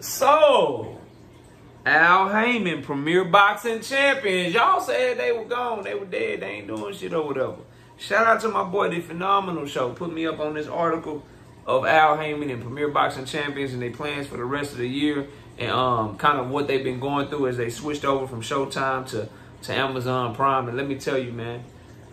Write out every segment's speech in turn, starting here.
So, Al Haymon, Premier Boxing Champions. Y'all said they were gone. They were dead. They ain't doing shit or whatever. Shout out to my boy, The Phenomenal Show. Put me up on this article of Al Haymon and Premier Boxing Champions and their plans for the rest of the year and um, kind of what they've been going through as they switched over from Showtime to, to Amazon Prime. And let me tell you, man,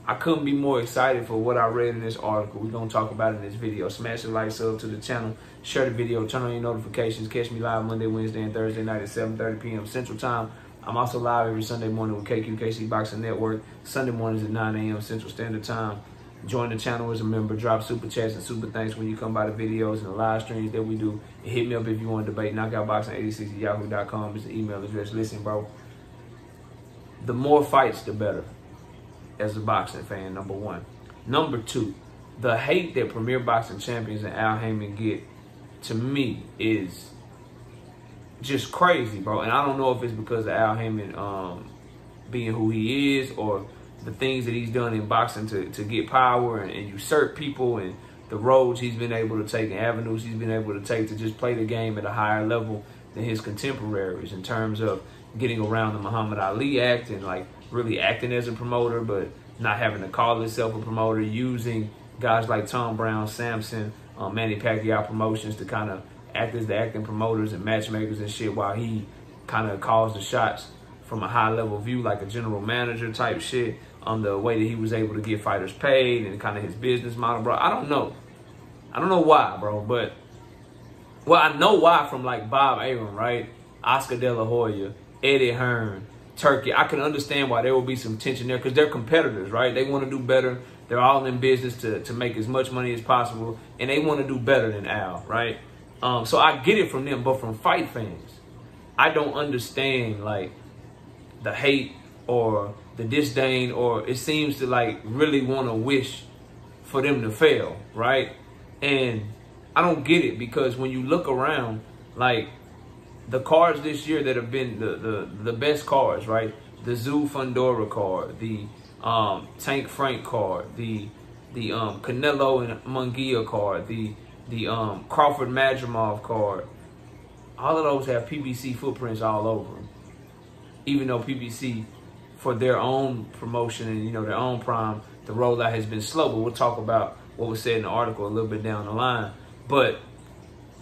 I couldn't be more excited for what I read in this article. We're going to talk about it in this video. Smash the like, sub to the channel, share the video, turn on your notifications. Catch me live Monday, Wednesday, and Thursday night at 7.30 p.m. Central Time. I'm also live every Sunday morning with KQKC Boxing Network. Sunday mornings at 9 a.m. Central Standard Time. Join the channel as a member. Drop super chats and super thanks when you come by the videos and the live streams that we do. And hit me up if you want to debate. Knockoutboxing86 at yahoo.com is the email address. Listen, bro. The more fights, the better as a boxing fan, number one. Number two, the hate that Premier Boxing Champions and Al Haymon get, to me, is just crazy, bro. And I don't know if it's because of Al Haymon um, being who he is or the things that he's done in boxing to, to get power and, and usurp people and the roads he's been able to take and avenues he's been able to take to just play the game at a higher level than his contemporaries in terms of getting around the Muhammad Ali Act and like really acting as a promoter, but not having to call himself a promoter, using guys like Tom Brown, Sampson, um, Manny Pacquiao promotions to kind of act as the acting promoters and matchmakers and shit while he kind of calls the shots from a high level view, like a general manager type shit, on the way that he was able to get fighters paid and kind of his business model, bro. I don't know. I don't know why, bro, but well, I know why from like Bob Arum, right? Oscar De La Hoya, Eddie Hearn, Turki. I can understand why there will be some tension there because they're competitors, right? They want to do better. They're all in business to, to make as much money as possible, and they want to do better than Al, right? Um, so I get it from them, but from fight fans, I don't understand like the hate or the disdain, or it seems to like really want to wish for them to fail, right? And I don't get it because when you look around, like the cards this year that have been the the, the best cards, right? The Tszyu Fundora card, the um, Tank Frank card, the the um, Canelo and Munguia card, the the um, Crawford Madrimov card. All of those have PBC footprints all over them. Even though PBC, for their own promotion and you know their own prime, the rollout has been slow. But we'll talk about what was said in the article a little bit down the line. But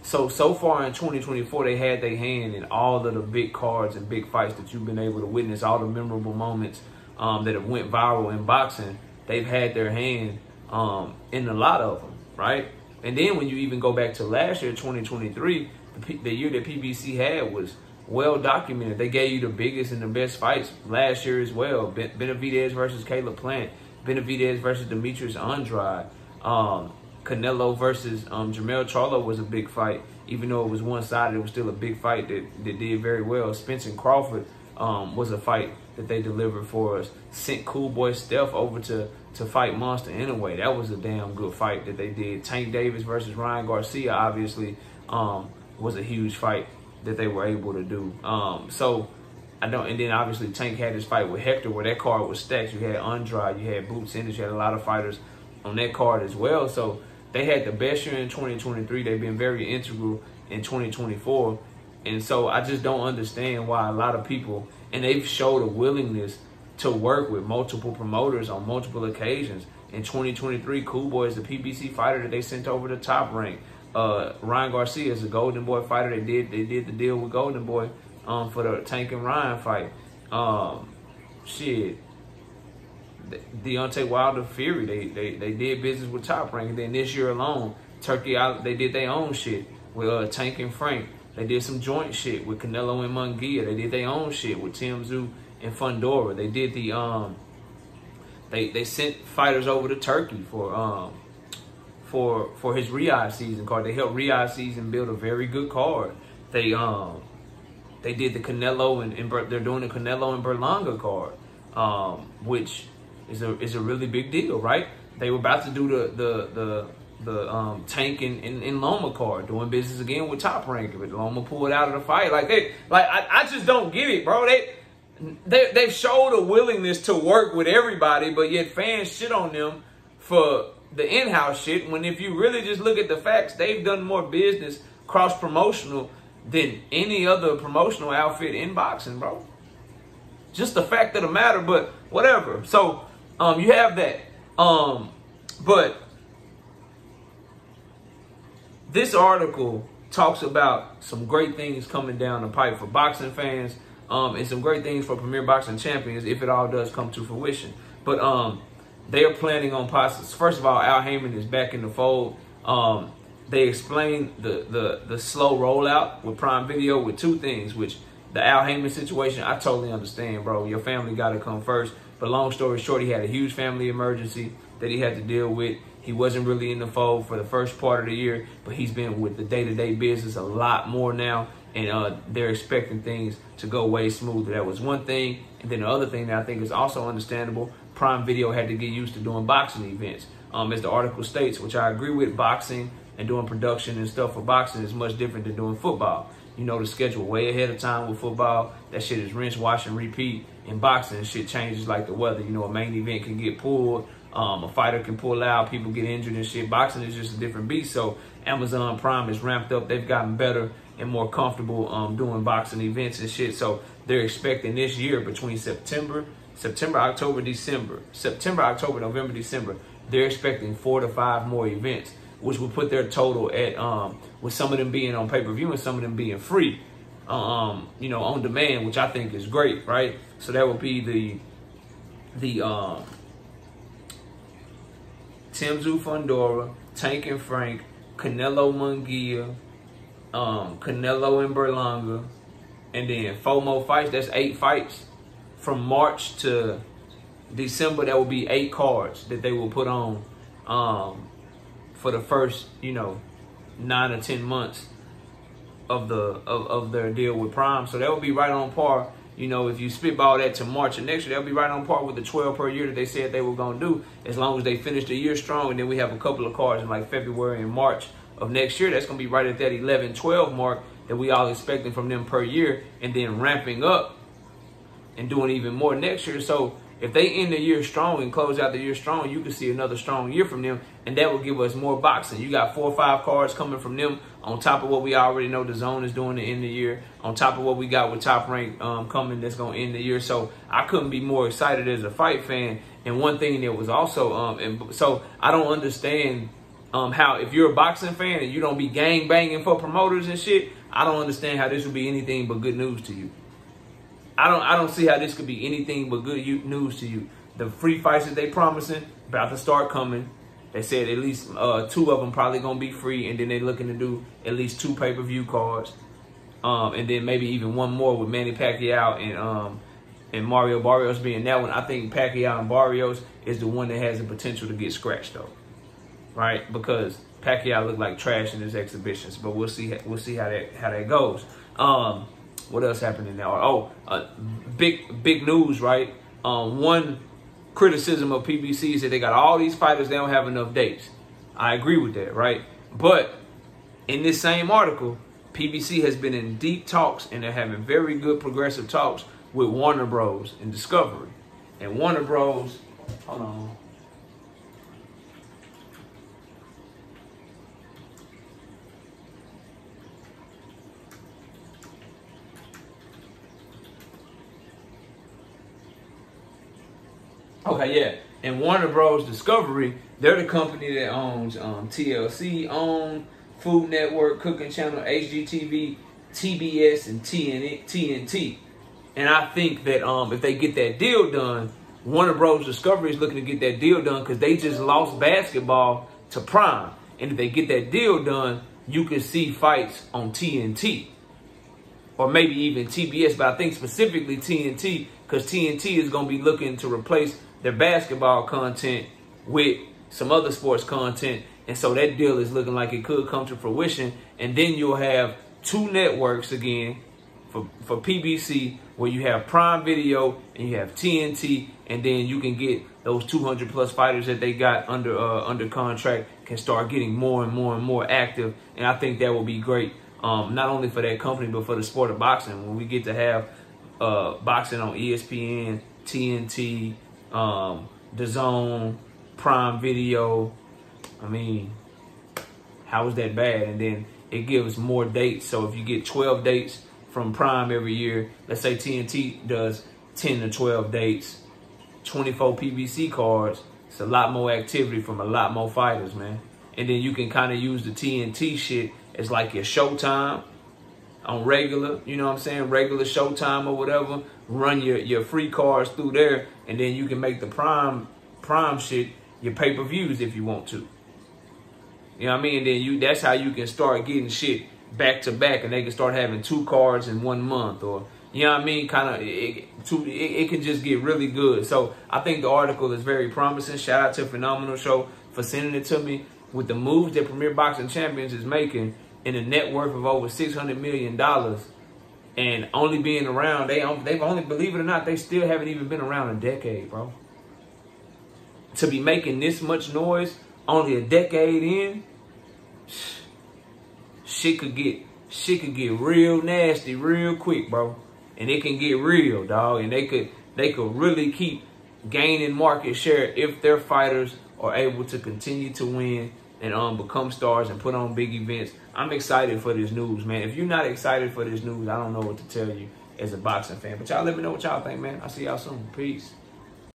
so so far in 2024, they had their hand in all of the big cards and big fights that you've been able to witness, all the memorable moments um, that have went viral in boxing. They've had their hand um, in a lot of them, right? And then when you even go back to last year, 2023, the, the year that PBC had was well documented. They gave you the biggest and the best fights last year as well. Ben- Benavidez versus Caleb Plant, Benavidez versus Demetrius Andrade. Um, Canelo versus um, Jermell Charlo was a big fight. Even though it was one-sided, it was still a big fight that, that did very well. Spence and Crawford um, was a fight that they delivered for us. Sent Cool Boy Steph over to, to fight Monster Inoue. That was a damn good fight that they did. Tank Davis versus Ryan Garcia, obviously, um, was a huge fight that they were able to do. Um, so, I don't, and then obviously Tank had his fight with Hector where that card was stacked. You had Andrade, you had Boots Ennis, you had a lot of fighters on that card as well. So, they had the best year in 2023. They've been very integral in 2024. And so I just don't understand why a lot of people, and they've showed a willingness to work with multiple promoters on multiple occasions. In 2023, Cool Boy is the PBC fighter that they sent over the top rank. Uh, Ryan Garcia is a Golden Boy fighter. They did they did the deal with Golden Boy um, for the Tank and Ryan fight. Um, shit, Deontay Wilder Fury, they, they they did business with Top Rank. And then this year alone, Turki, they did their own shit with uh, Tank and Frank. They did some joint shit with Canelo and Munguia. They did their own shit with Tim Tszyu and Fundora. They did the um, they they sent fighters over to Turki for um, for for his Riyadh season card. They helped Riyadh season build a very good card. They um, they did the Canelo and, and they're doing the Canelo and Berlanga card, um, which is a is a really big deal, right? They were about to do the the the the um, tank in, in, in Loma card, doing business again with Top Rank, but Loma pulled out of the fight. Like they like I, I just don't get it, bro. They they they've showed a willingness to work with everybody, but yet fans shit on them for the in-house shit. When if you really just look at the facts, they've done more business cross promotional than any other promotional outfit in boxing, bro. Just the fact of the matter, but whatever. So um, you have that. Um, but this article talks about some great things coming down the pipe for boxing fans um, and some great things for Premier Boxing Champions if it all does come to fruition. But um, they are planning on possibly. First of all, Al Haymon is back in the fold. Um, they explained the, the the slow rollout with Prime Video with two things, which the Al Haymon situation, I totally understand, bro. Your family got to come first. But long story short, he had a huge family emergency that he had to deal with. He wasn't really in the fold for the first part of the year, but he's been with the day-to-day business a lot more now, and uh, they're expecting things to go way smoother. That was one thing. And then the other thing that I think is also understandable, Prime Video had to get used to doing boxing events. Um, as the article states, which I agree with, boxing and doing production and stuff for boxing is much different than doing football. You know the schedule way ahead of time with football. That shit is rinse, wash, and repeat. In boxing, shit changes like the weather. You know, a main event can get pulled um, a fighter can pull out, people get injured and shit. Boxing is just a different beast. So Amazon Prime is ramped up. They've gotten better and more comfortable um, doing boxing events and shit. So they're expecting this year between September, September, October, December, September, October, November, December. They're expecting four to five more events, which will put their total at um, with some of them being on pay per view and some of them being free, um, you know, on demand, which I think is great, right? So that would be the the um, Tim Fundora, Tank and Frank, Canelo Munguia, um, Canelo and Berlanga, and then FOMO fights. That's eight fights from March to December. That will be eight cards that they will put on um, for the first, you know, nine or ten months of the of, of their deal with Prime. So that will be right on par you know, if you spitball that to March of next year, they'll be right on par with the 12 per year that they said they were going to do, as long as they finish the year strong. And then we have a couple of cards in like February and March of next year. That's going to be right at that 11, 12 mark that we all expecting from them per year, and then ramping up and doing even more next year. So if they end the year strong and close out the year strong, you can see another strong year from them, and that will give us more boxing. You got four or five cards coming from them on top of what we already know DAZN is doing to end of the year, on top of what we got with Top Rank um, coming that's going to end the year. So I couldn't be more excited as a fight fan. And one thing that was also, um, and so I don't understand um, how if you're a boxing fan and you don't be gang banging for promoters and shit, I don't understand how this would be anything but good news to you. I don't I don't see how this could be anything but good news to you. The free fights that they promising about to start coming. They said at least uh, two of them probably gonna be free, and then they're looking to do at least two pay per view cards, um, and then maybe even one more with Manny Pacquiao and um, and Mario Barrios being that one. I think Pacquiao and Barrios is the one that has the potential to get scratched though, right? Because Pacquiao looked like trash in his exhibitions, but we'll see we'll see how that how that goes. Um, what else happened in there? Oh, uh, big big news, right? Um, one criticism of PBC is that they got all these fighters, they don't have enough dates. I agree with that, right? But in this same article, PBC has been in deep talks and they're having very good progressive talks with Warner Bros. and Discovery. And Warner Bros. Hold on. Okay, yeah. And Warner Bros. Discovery, they're the company that owns um, TLC, OWN, Food Network, Cooking Channel, HGTV, TBS, and TNT. And I think that um, if they get that deal done, Warner Bros. Discovery is looking to get that deal done because they just lost basketball to Prime. And if they get that deal done, you can see fights on TNT or maybe even TBS, but I think specifically TNT because TNT is going to be looking to replace their basketball content with some other sports content. And so that deal is looking like it could come to fruition. And then you'll have two networks again for, for PBC where you have Prime Video and you have TNT. And then you can get those 200 plus fighters that they got under uh, under contract can start getting more and more and more active. And I think that will be great, um, not only for that company, but for the sport of boxing. When we get to have uh, boxing on ESPN, TNT, um, DAZN, Prime Video. I mean, how was that bad? And then it gives more dates. So if you get 12 dates from Prime every year, let's say TNT does 10 to 12 dates, 24 PBC cards, it's a lot more activity from a lot more fighters, man. And then you can kind of use the TNT shit as like your showtime on regular, you know what I'm saying, regular showtime or whatever. Run your, your free cards through there, and then you can make the prime prime shit your pay-per-views if you want to. You know what I mean? And then you that's how you can start getting shit back to back and they can start having two cards in one month or you know what I mean? Kind of, it, it, it, can just get really good. So I think the article is very promising. Shout out to Phenomenal Show for sending it to me. With the moves that Premier Boxing Champions is making in a net worth of over $600 million and only being around, they, they've only, believe it or not, they still haven't even been around a decade, bro. To be making this much noise only a decade in, shit could get shit could get real nasty real quick, bro. And it can get real, dog. And they could they could really keep gaining market share if their fighters are able to continue to win and um become stars and put on big events. I'm excited for this news, man. If you're not excited for this news, I don't know what to tell you as a boxing fan. But y'all let me know what y'all think, man. I'll see y'all soon. Peace.